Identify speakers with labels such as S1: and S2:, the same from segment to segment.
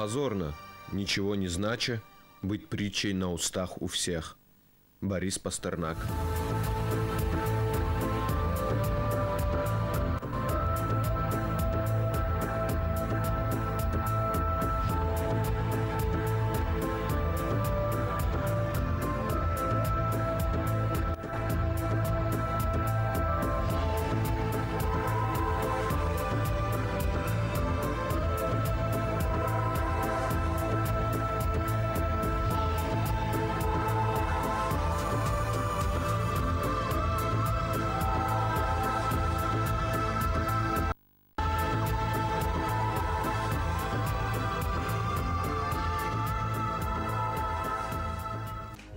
S1: Позорно, ничего не знача, быть притчей на устах у всех. Борис Пастернак.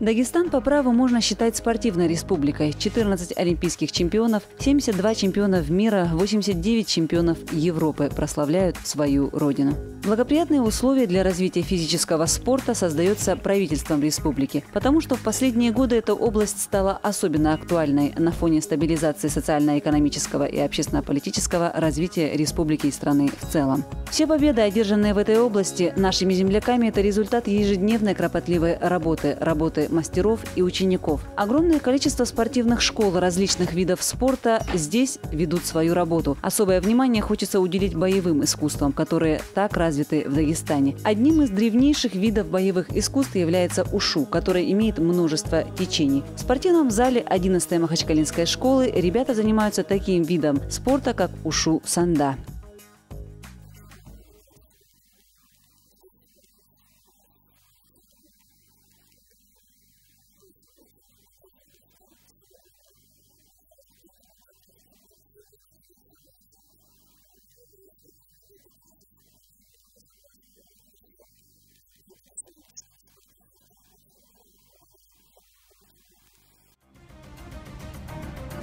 S2: Дагестан по праву можно считать спортивной республикой. 14 олимпийских чемпионов, 72 чемпионов мира, 89 чемпионов Европы прославляют свою родину. Благоприятные условия для развития физического спорта создается правительством республики, потому что в последние годы эта область стала особенно актуальной на фоне стабилизации социально-экономического и общественно-политического развития республики и страны в целом. Все победы, одержанные в этой области нашими земляками, это результат ежедневной кропотливой работы, работы мастеров и учеников. Огромное количество спортивных школ различных видов спорта здесь ведут свою работу. Особое внимание хочется уделить боевым искусствам, которые так развиты в Дагестане. Одним из древнейших видов боевых искусств является ушу, который имеет множество течений. В спортивном зале 11-й Махачкалинской школы ребята занимаются таким видом спорта, как ушу-санда.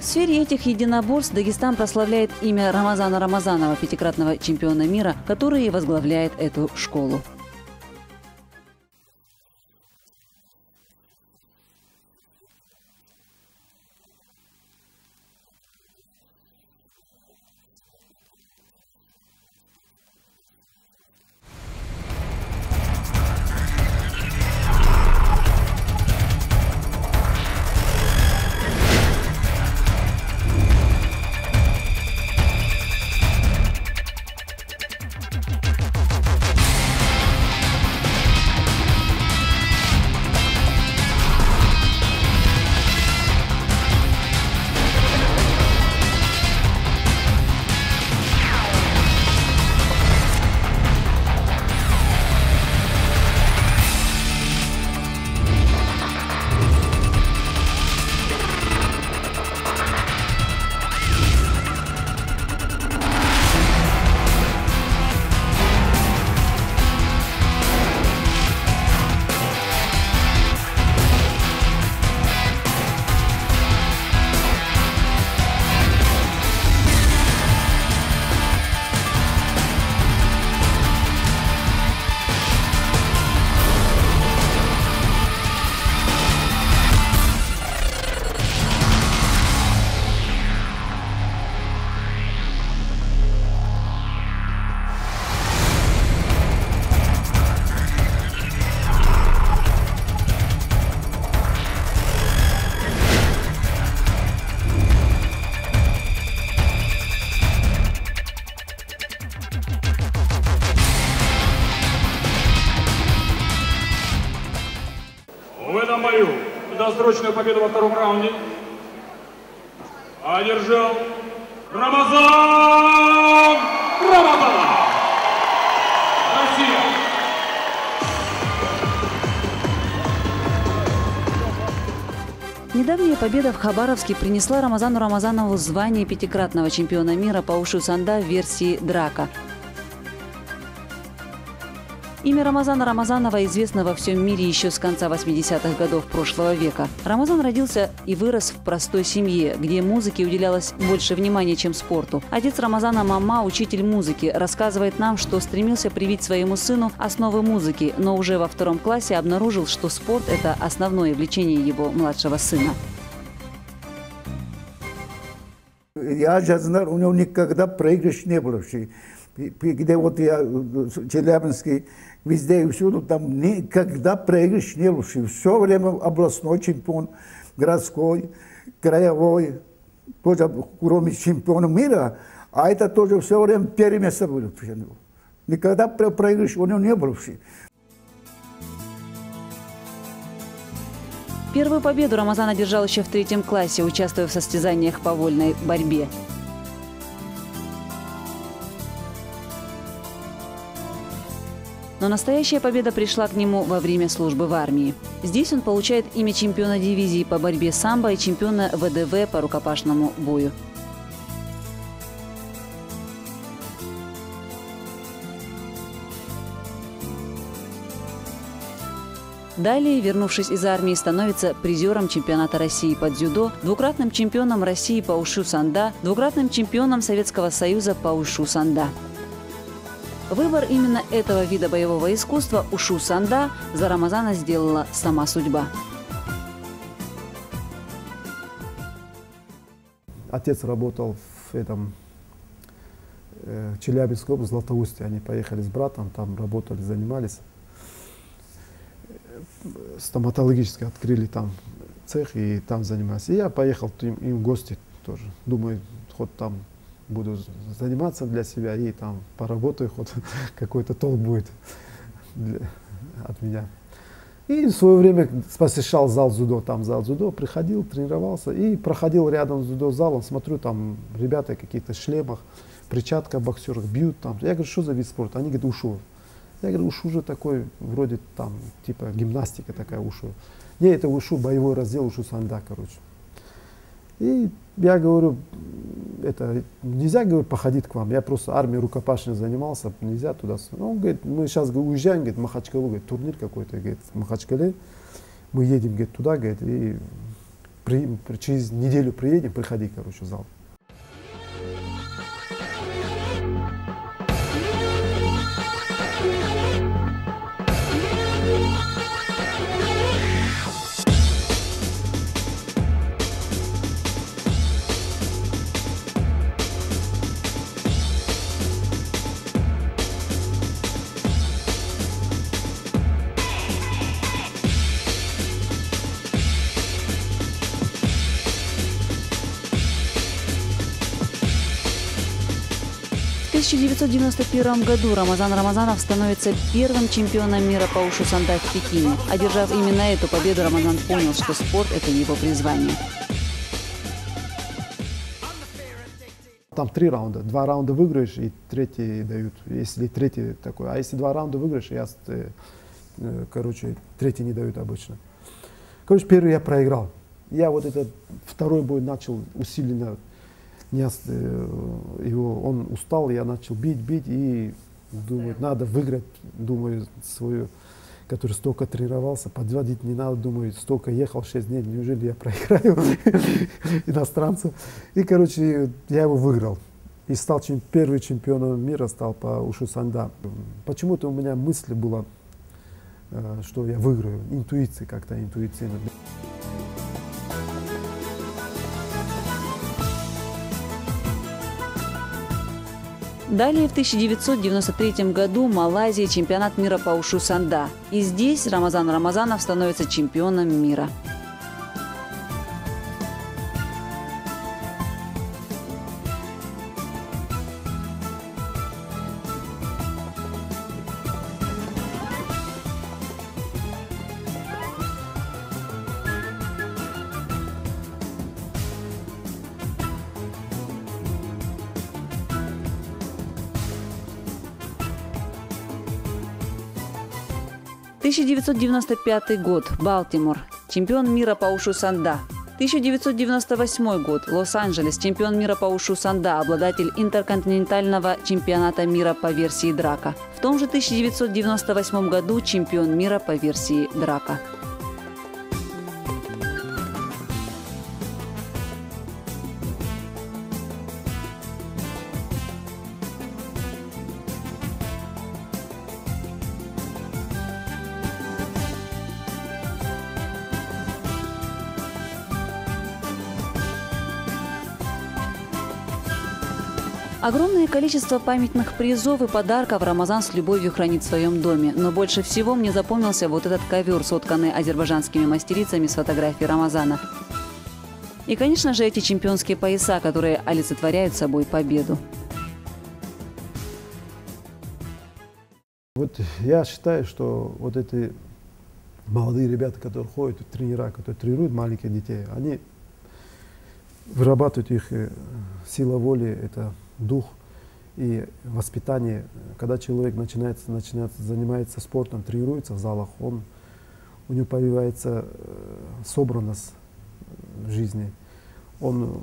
S2: В сфере этих единоборств Дагестан прославляет имя Рамазана Рамазанова, пятикратного чемпиона мира, который возглавляет эту школу.
S3: Досрочную победу во втором раунде одержал Рамазан. Россия.
S2: Недавняя победа в Хабаровске принесла Рамазану Рамазанову звание пятикратного чемпиона мира по ушу санда в версии драка. Имя Рамазана Рамазанова известно во всем мире еще с конца 80-х годов прошлого века. Рамазан родился и вырос в простой семье, где музыке уделялось больше внимания, чем спорту. Отец Рамазана Мама, учитель музыки, рассказывает нам, что стремился привить своему сыну основы музыки, но уже во втором классе обнаружил, что спорт – это основное влечение его младшего сына.
S4: Я жазынар у него никогда проигрыш не вообще. Где вот я, Челябинский, везде и всюду, там никогда проигрыш не был. Все время областной чемпион, городской, краевой, тоже кроме чемпиона мира, а это тоже все время первое место было. Никогда проигрыш у него не было.
S2: Первую победу Рамазан одержал еще в третьем классе, участвуя в состязаниях по вольной борьбе. Но настоящая победа пришла к нему во время службы в армии. Здесь он получает имя чемпиона дивизии по борьбе самбо и чемпиона ВДВ по рукопашному бою. Далее, вернувшись из армии, становится призером чемпионата России по дзюдо, двукратным чемпионом России по ушу санда, двукратным чемпионом Советского Союза по ушу санда. Выбор именно этого вида боевого искусства ушу санда за Рамазана сделала сама судьба.
S5: Отец работал в этом э, Челябинской области, Златоусте. Они поехали с братом, там работали, занимались. Стоматологически открыли там цех и там занимались. И я поехал им, им в гости тоже. Думаю, хоть там буду заниматься для себя и там поработаю, хоть какой-то толк будет для, от меня. И в свое время посещал зал дзюдо, там зал дзюдо, приходил, тренировался и проходил рядом с дзюдо залом, смотрю, там ребята какие-то в шлемах, перчатка боксерах бьют там. Я говорю, что за вид спорта? Они говорят, ушу. Я говорю, ушу же такой, вроде там, типа гимнастика такая ушу. Не, это ушу, боевой раздел, ушу санда, короче. И я говорю, это нельзя, говорю, походить к вам. Я просто армией рукопашной занимался, нельзя туда. Ну, он говорит, мы сейчас говорит, уезжаем, говорит, Махачкалу, говорит, турнир какой-то, говорит, в Махачкале. Мы едем, говорит, туда, говорит, и при, через неделю приедем, приходи, короче, в зал.
S2: 1991 году Рамазан Рамазанов становится первым чемпионом мира по ушу санда в Пекине. Одержав именно эту победу, Рамазан понял, что спорт – это его призвание.
S5: Там три раунда. Два раунда выиграешь, и третий дают. Если третий такой. А если два раунда выиграешь, я, э, короче, третий не дают обычно. Короче, первый я проиграл. Я вот этот второй бой начал усиленно не, э, его, он устал, я начал бить, бить и думаю, надо выиграть, думаю, свою, который столько тренировался, подводить не надо, думаю, столько ехал 6 дней, неужели я проиграю иностранцу. И, короче, я его выиграл. И стал чем, первый чемпионом мира, стал по ушу санда. Почему-то у меня мысль была, э, что я выиграю, интуиция как-то, интуитивно.
S2: Далее в 1993 году Малайзия чемпионат мира по ушу санда. И здесь Рамазан Рамазанов становится чемпионом мира. 1995 год. Балтимор. Чемпион мира по ушу санда. 1998 год. Лос-Анджелес. Чемпион мира по ушу санда. Обладатель интерконтинентального чемпионата мира по версии драка. В том же 1998 году чемпион мира по версии драка. Огромное количество памятных призов и подарков Рамазан с любовью хранит в своем доме. Но больше всего мне запомнился вот этот ковер, сотканный азербайджанскими мастерицами с фотографией Рамазана. И, конечно же, эти чемпионские пояса, которые олицетворяют собой победу.
S5: Вот я считаю, что вот эти молодые ребята, которые ходят, тренера, которые тренируют маленьких детей, они вырабатывают их э, сила воли, это дух и воспитание. Когда человек начинает, начинает занимается спортом, тренируется в залах, он, у него появляется э, собранность в жизни. Он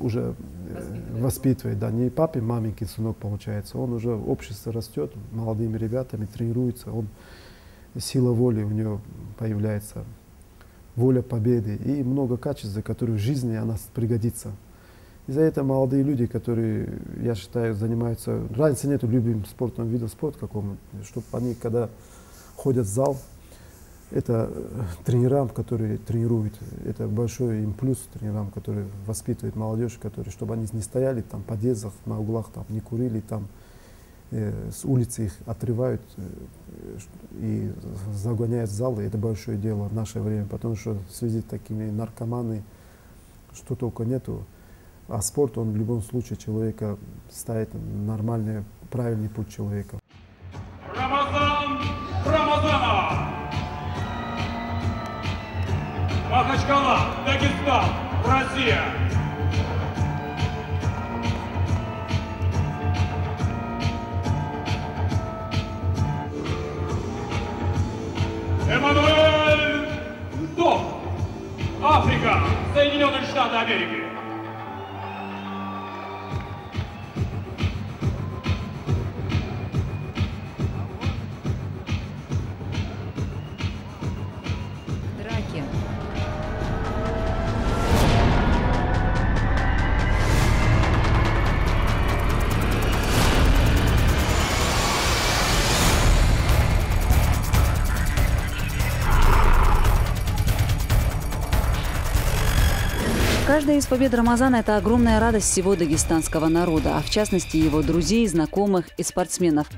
S5: уже э, воспитывает, да, не папе, маменькин сынок получается, он уже в обществе растет, молодыми ребятами тренируется, он, сила воли у него появляется, воля победы и много качеств, за которые в жизни она пригодится. И за это молодые люди, которые, я считаю, занимаются, разницы нету любым спортом, видом спорта какому, чтобы они, когда ходят в зал, это э, тренерам, которые тренируют, это большой им плюс тренерам, которые воспитывают молодежь, которые, чтобы они не стояли там в подъездах, на углах, там, не курили, там, э, с улицы их отрывают э, и загоняют в залы. Это большое дело в наше время, потому что в связи с такими наркоманами, что только нету. А спорт, он в любом случае человека ставит нормальный, правильный путь человека.
S3: Рамазан Рамазанов. Махачкала, Дагестан, Россия. Эммануэль Док, Африка, Соединенные Штаты Америки.
S2: Каждая из побед Рамазана – это огромная радость всего дагестанского народа, а в частности его друзей, знакомых и спортсменов.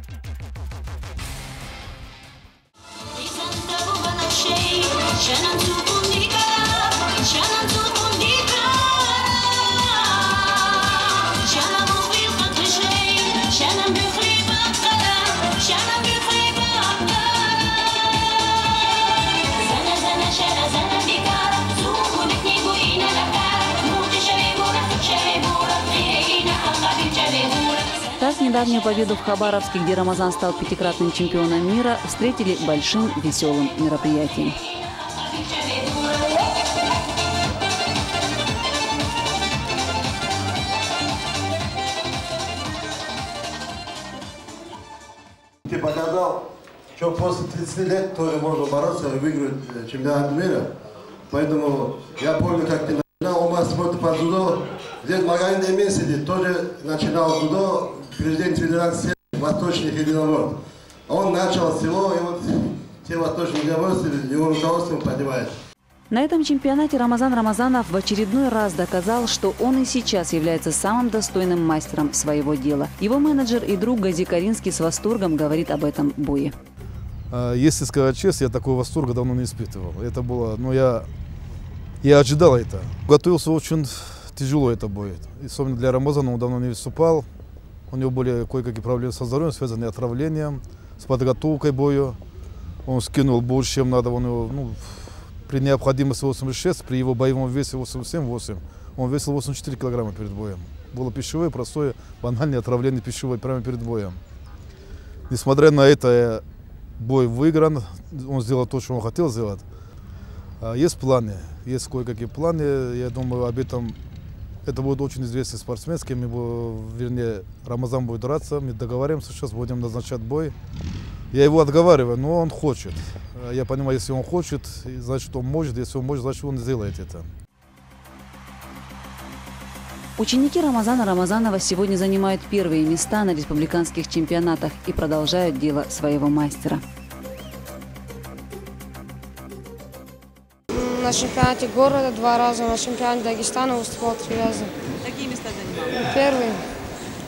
S2: Недавнюю победу в Хабаровске, где Рамазан стал пятикратным чемпионом мира, встретили большим веселым мероприятием.
S6: Ты показал, что после 30 лет тоже можно бороться и выиграть э, чемпионат мира. Поэтому я помню, как ты начинал у нас спорта по дзюдо. Здесь Магомед Эмин сидит, тоже начинал дзюдо, президент Федерации Восточных единоборств. Он начал с всего, и вот те восточные единоборства его руководством поднимает.
S2: На этом чемпионате Рамазан Рамазанов в очередной раз доказал, что он и сейчас является самым достойным мастером своего дела. Его менеджер и друг Гази Каринский с восторгом говорит об этом бое.
S7: А, Если сказать честно, я такого восторга давно не испытывал. Это было, ну я, я ожидал это. Готовился очень тяжело это бой. Особенно для Рамазана он давно не выступал. У него были кое-какие проблемы со здоровьем, связанные с отравлением, с подготовкой боя. Он скинул больше, чем надо. Он его, ну, при необходимости 86, при его боевом весе 87-8, он весил 84 килограмма перед боем. Было пищевое, простое, банальное отравление пищевое прямо перед боем. Несмотря на это, бой выигран, он сделал то, что он хотел сделать. А Есть планы, есть кое-какие планы, я думаю, об этом это будет очень известный спортсмен, с кем, бу- вернее, Рамазан будет драться, мы договариваемся, сейчас будем назначать бой. Я его отговариваю, но он хочет. А Я понимаю, если он хочет, значит, он может, если он может, значит, он сделает это.
S2: Ученики Рамазана Рамазанова сегодня занимают первые места на республиканских чемпионатах и продолжают дело своего мастера.
S8: На чемпионате города два раза, на чемпионате Дагестана выступал три раза.
S2: Какие места занимал?
S8: Первый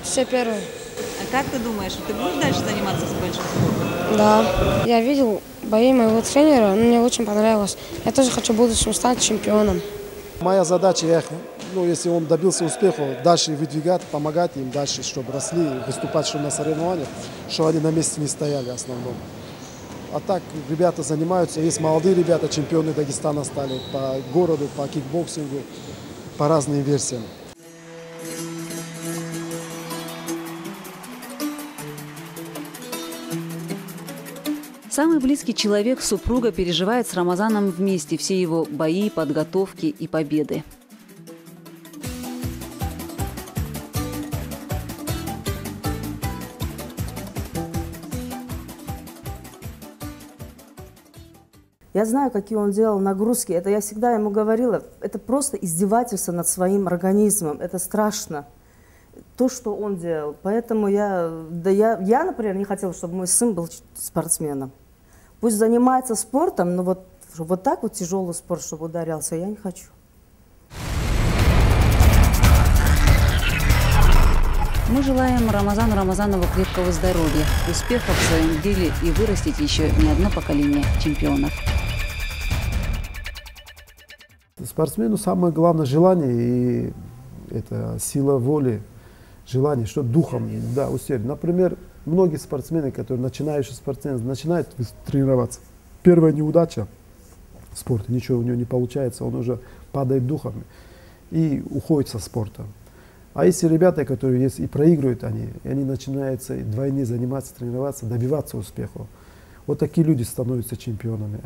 S8: Все первые.
S2: А как ты думаешь, ты будешь дальше заниматься с большим спортом?
S8: Да. Я видел бои моего тренера, ну, мне очень понравилось. Я тоже хочу в будущем стать чемпионом.
S5: Моя задача, я, их, ну, если он добился успеха, дальше выдвигать, помогать им дальше, чтобы росли, выступать чтобы на соревнованиях, чтобы они на месте не стояли в основном. А так ребята занимаются, есть молодые ребята, чемпионы Дагестана стали по городу, по кикбоксингу, по разным версиям.
S2: Самый близкий человек супруга переживает с Рамазаном вместе все его бои, подготовки и победы.
S9: Я знаю, какие он делал нагрузки. Это я всегда ему говорила. Это просто издевательство над своим организмом. Это страшно. То, что он делал. Поэтому я, да я, я, например, не хотела, чтобы мой сын был спортсменом. Пусть занимается спортом, но вот, вот так вот тяжелый спорт, чтобы ударялся, я не хочу.
S2: Мы желаем Рамазану Рамазанову крепкого здоровья, успехов в своем деле и вырастить еще не одно поколение чемпионов.
S5: Спортсмену самое главное желание и это сила воли, желание, что духом, да, усердие. Например, многие спортсмены, которые начинающие спортсмены, начинают тренироваться. Первая неудача в спорте, ничего у него не получается, он уже падает духом и уходит со спорта. А если ребята, которые есть и проигрывают они, и они начинают двойне заниматься, тренироваться, добиваться успеха, вот такие люди становятся чемпионами.